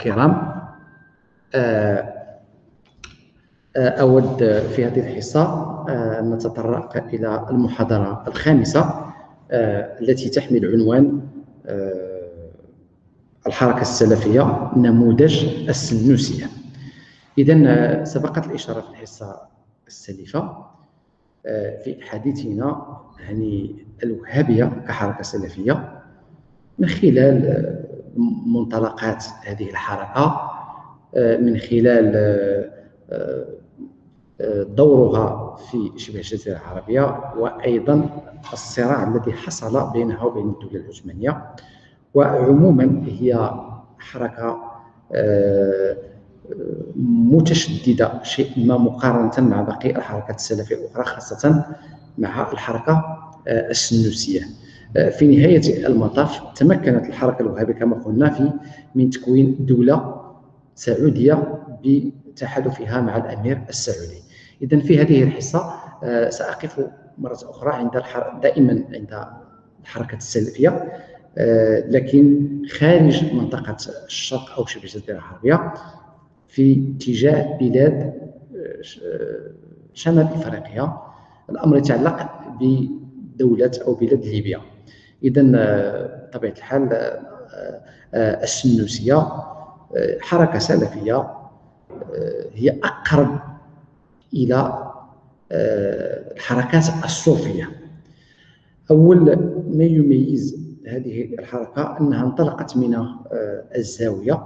آه، الكرام. آه، آه، أود في هذه الحصة أن نتطرق إلى المحاضرة الخامسة التي تحمل عنوان الحركة السلفية نموذج السنوسية إذا سبقت الإشارة في الحصة السالفة في حديثنا عن الوهابية كحركة سلفية من خلال منطلقات هذه الحركة آه، من خلال آه، آه، دورها في شبه الجزيرة العربية وأيضا الصراع الذي حصل بينها وبين الدولة العثمانية. وعموما هي حركة متشددة شيء ما مقارنة مع باقي الحركات السلفية الأخرى خاصة مع الحركة السنوسية في نهاية المطاف تمكنت الحركة الوهابية كما قلنا في من تكوين دولة سعودية بتحالفها مع الأمير السعودي. إذا في هذه الحصة آه، سأقف مرة أخرى عند دائما عند الحركة السلفية آه، لكن خارج منطقة الشرق أو شبه الجزيرة العربية في اتجاه بلاد آه، شمال إفريقيا. الأمر يتعلق بدولة أو بلاد ليبيا. اذا بطبيعة الحال آه، آه، السنوسيه آه، حركة سلفية هي أقرب إلى الحركات الصوفية. أول ما يميز هذه الحركة أنها انطلقت من الزاوية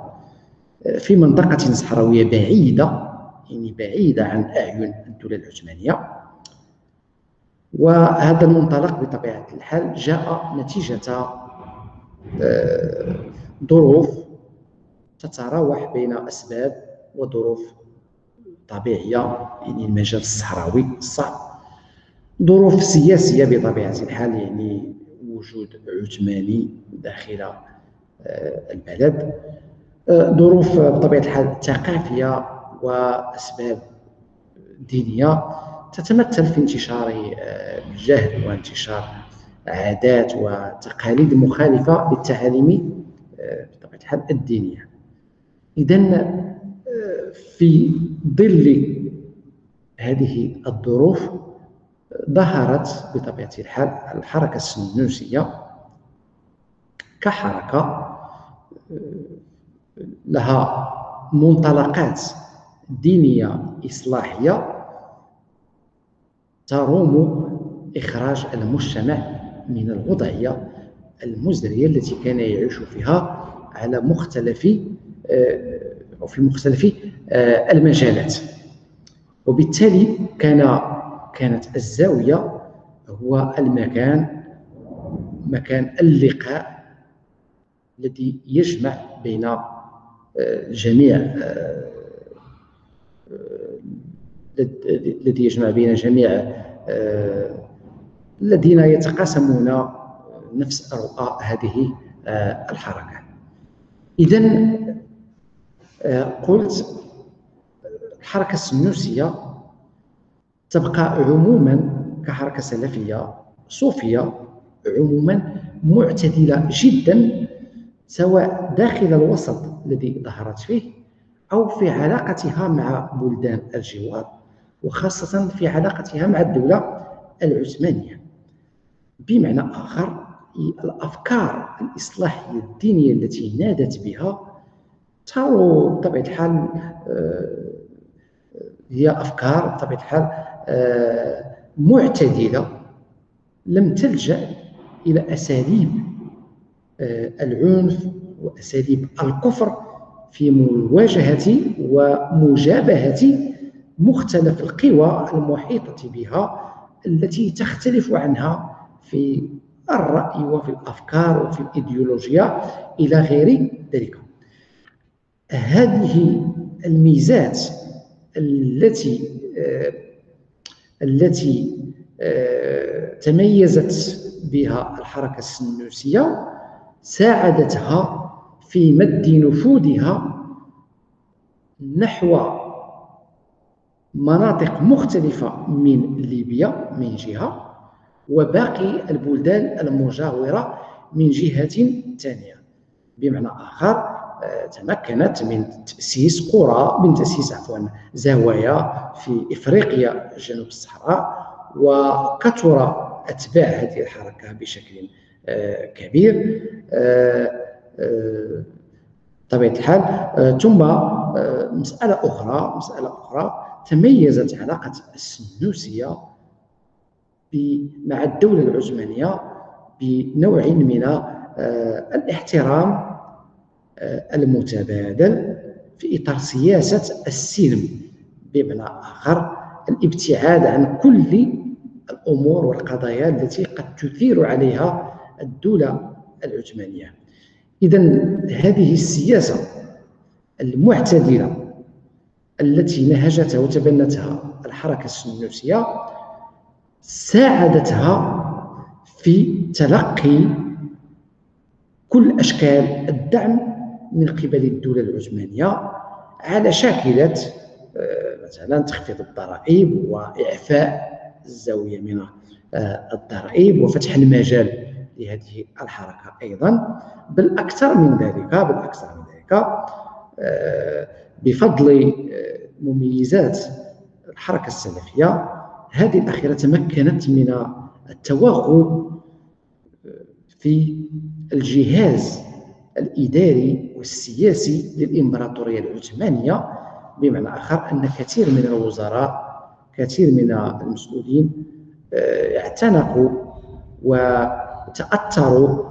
في منطقة صحراوية بعيدة يعني بعيدة عن أعين الدولة العثمانية. وهذا المنطلق بطبيعة الحال جاء نتيجة آه، ظروف تتراوح بين أسباب وظروف طبيعية يعني المجال الصحراوي الصعب ظروف سياسية بطبيعة الحال يعني وجود عثماني داخل آه، البلد. آه، ظروف بطبيعة الحال ثقافية وأسباب دينية. تتمثل في انتشار آه، الجهل وانتشار عادات وتقاليد مخالفة للتعاليم آه، بطبيعة الحال الدينية. إذا آه، في ظل هذه الظروف ظهرت بطبيعة الحال الحركة السنوسية كحركة لها منطلقات دينية إصلاحية تروم إخراج المجتمع من الوضعية المزرية التي كان يعيش فيها على مختلف آه، أو في مختلف آه، المجالات. وبالتالي كان كانت الزاوية هو المكان مكان اللقاء الذي يجمع بين آه، جميع الذي يجمع بين جميع آه، الذين يتقاسمون نفس رؤى هذه آه، الحركة. إذا آه، قلت الحركة السنوسية تبقى عموما كحركة سلفية صوفية عموما معتدلة جدا سواء داخل الوسط الذي ظهرت فيه أو في علاقتها مع بلدان الجوار. وخاصة في علاقتها مع الدولة العثمانية. بمعنى آخر الأفكار الإصلاحية الدينية التي نادت بها ترى بطبيعة الحال آه، هي أفكار بطبيعة الحال آه، معتدلة لم تلجأ إلى أساليب آه، العنف وأساليب الكفر في مواجهة ومجابهة مختلف القوى المحيطة بها التي تختلف عنها في الرأي وفي الأفكار وفي الإيديولوجيا إلى غير ذلك. هذه الميزات التي التي آه تميزت بها الحركة السنوسية ساعدتها في مد نفوذها نحو مناطق مختلفة من ليبيا من جهة وباقي البلدان المجاورة من جهة ثانية بمعنى آخر تمكنت من تأسيس قرى من تأسيس عفوا زوايا في إفريقيا جنوب الصحراء وكثر أتباع هذه الحركة بشكل كبير. بطبيعة الحال ثم مسألة أخرى مسألة أخرى تميزت علاقة السنوسية مع الدولة العثمانية بنوع من الاحترام المتبادل في إطار سياسة السلم بمعنى آخر الابتعاد عن كل الأمور والقضايا التي قد تثير عليها الدولة العثمانية. إذا هذه السياسة المعتدلة التي نهجتها وتبنتها الحركة السنوسية ساعدتها في تلقي كل أشكال الدعم من قبل الدولة العثمانية على شاكلة آه، مثلا تخفيض الضرائب وإعفاء الزاوية من آه، الضرائب وفتح المجال لهذه الحركة أيضا. بل أكثر من ذلك بل أكثر من ذلك آه، بفضل مميزات الحركة السلفية هذه الأخيرة تمكنت من التوغل في الجهاز الإداري والسياسي للإمبراطورية العثمانية بمعنى آخر أن كثير من الوزراء كثير من المسؤولين آه، اعتنقوا وتأثروا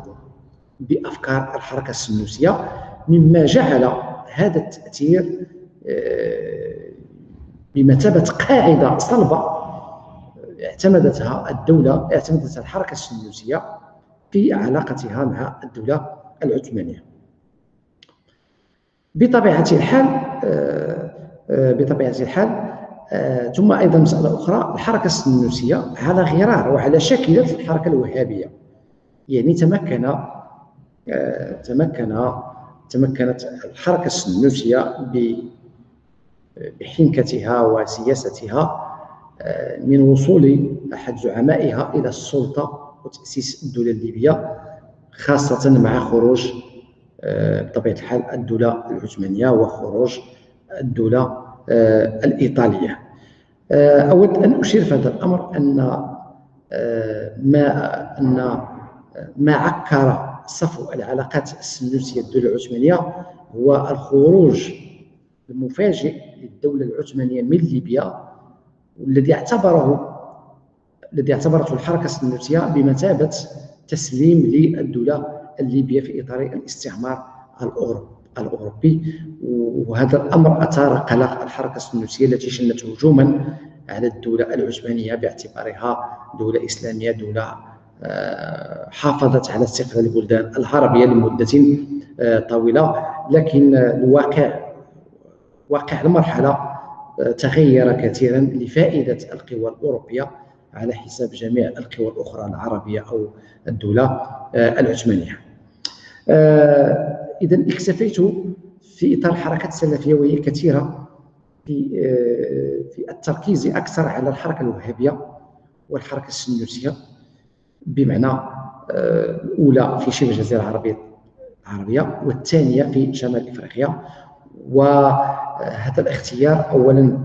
بأفكار الحركة السنوسية مما جعل هذا التأثير آه، بمثابة قاعدة صلبة اعتمدتها الدولة اعتمدتها الحركة السنوسية في علاقتها مع الدولة العثمانية. بطبيعة الحال آه، آه، بطبيعة الحال ثم أيضا مسألة أخرى الحركة السنوسية على غرار وعلى شاكلة الحركة الوهابية. يعني تمكن تمكن تمكنت الحركة السنوسية بحنكتها وسياستها من وصول أحد زعمائها إلى السلطة وتأسيس الدولة الليبية خاصة مع خروج آه، بطبيعة الحال الدولة العثمانية وخروج الدولة آه، الإيطالية. آه، أود أن أشير في هذا الأمر أن ما أن ما عكر صفو العلاقات السندوسية الدولة العثمانية هو الخروج المفاجئ للدولة العثمانية من ليبيا والذي اعتبره الذي اعتبرته الحركة السندوسية بمثابة تسليم للدولة الليبية في إطار الاستعمار الأوروبي. وهذا الأمر أثار قلق الحركة السندوسية التي شنت هجوما على الدولة العثمانية باعتبارها دولة إسلامية دولة حافظت على استقلال البلدان العربية لمدة آه، طويلة لكن الواقع واقع المرحلة تغير كثيرا لفائدة القوى الأوروبية على حساب جميع القوى أو الدولة آه، العثمانية. آه، إذا اكتفيت في إطار الحركات السلفية وهي كثيرة في آه، في التركيز أكثر على الحركة الوهابية والحركة السنوسية. بمعنى الأولى في شبه الجزيرة العربية العربية والثانية في شمال إفريقيا. وهذا الاختيار اولا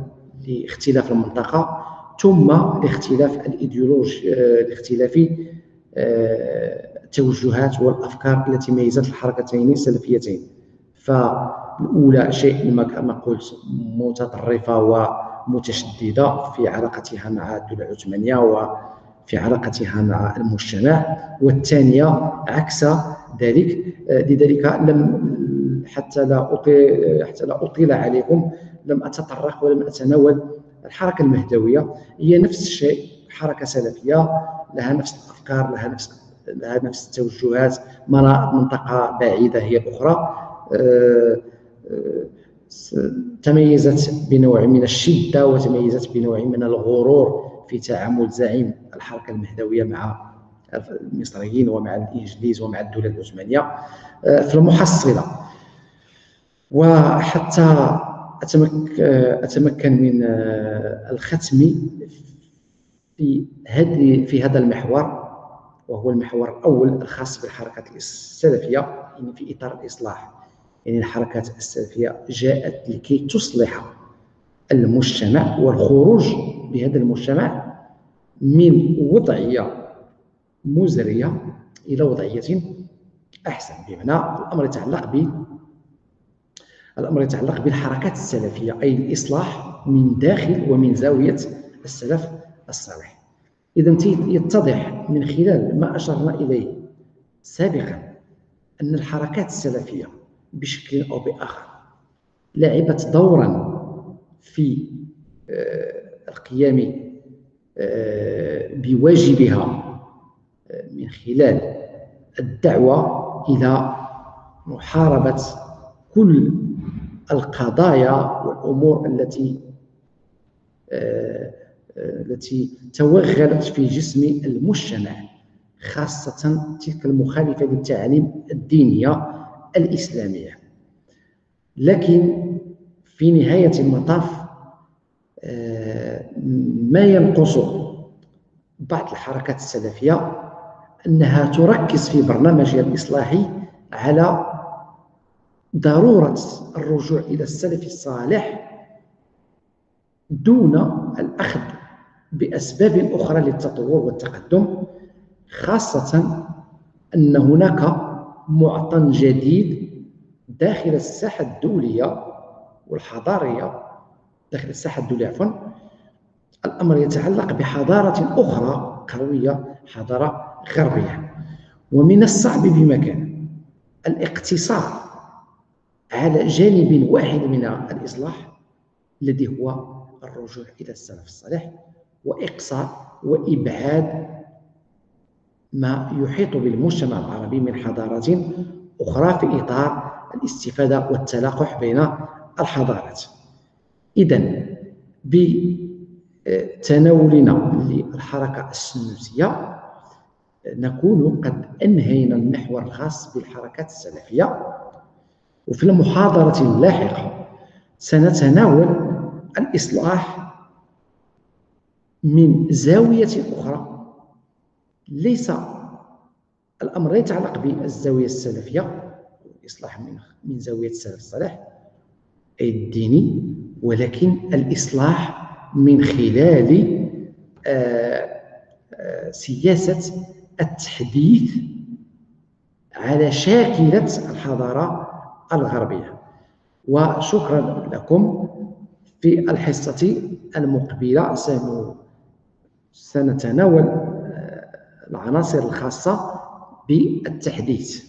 لاختلاف المنطقة ثم لاختلاف الايديولوجي لاختلاف آه، التوجهات والأفكار التي ميزت الحركتين السلفيتين. فالأولى شيء كما قلت متطرفة ومتشددة في علاقتها مع الدولة العثمانية وفي علاقتها مع المجتمع والثانية عكس ذلك. آه، لذلك لم حتى لا أطيل حتى لا أطيل عليكم لم أتطرق ولم أتناول. الحركة المهدوية هي نفس الشيء حركة سلفية لها نفس الأفكار لها نفس لها نفس التوجهات منطقة بعيدة هي الأخرى آه، آه، تميزت بنوع من الشدة وتميزت بنوع من الغرور. في تعامل زعيم الحركة المهدوية مع المصريين ومع الإنجليز ومع الدولة العثمانية آه، في المحصلة. وحتى أتمكن من آه، الختم في هذه في هذا المحور وهو المحور الأول الخاص بالحركات السلفية يعني في إطار الإصلاح. يعني الحركات السلفية جاءت لكي تصلح المجتمع والخروج بهذا المجتمع من وضعية مزرية إلى وضعية أحسن بمعنى الأمر يتعلق ب الأمر يتعلق بالحركات السلفية أي الإصلاح من داخل ومن زاوية السلف الصالح. إذا يتضح من خلال ما أشرنا إليه سابقا أن الحركات السلفية بشكل أو بآخر لعبت دورا في آه، القيام آه، بواجبها آه، من خلال الدعوة إلى محاربة كل القضايا والأمور التي التي توغلت في جسم المجتمع خاصة تلك المخالفة للتعاليم الدينية الإسلامية. لكن في نهاية المطاف آه، ما ينقص بعض الحركات السلفية أنها تركز في برنامجها الإصلاحي على ضرورة الرجوع إلى السلف الصالح دون الأخذ بأسباب أخرى للتطور والتقدم خاصة أن هناك معطى جديد داخل الساحة الدولية والحضارية داخل الساحة الدولية عفوا. الأمر يتعلق بحضارة أخرى قوية حضارة غربية. ومن الصعب بمكان الاقتصار على جانب واحد من الإصلاح الذي هو الرجوع إلى السلف الصالح وإقصاء وإبعاد ما يحيط بالمجتمع العربي من حضارات أخرى في إطار الاستفادة والتلاقح بين الحضارات. إذا بتناولنا للحركة السنوسية نكون قد أنهينا المحور الخاص بالحركات السلفية. وفي المحاضرة اللاحقة سنتناول الإصلاح من زاوية أخرى. ليس الأمر لا يتعلق بالزاوية السلفية الإصلاح من من زاوية السلف الصالح أي الديني ولكن الإصلاح من خلال آه، آه، سياسة التحديث على شاكلة الحضارة الغربية. وشكرا لكم في الحصة المقبلة. سنتناول آه، العناصر الخاصة بالتحديث.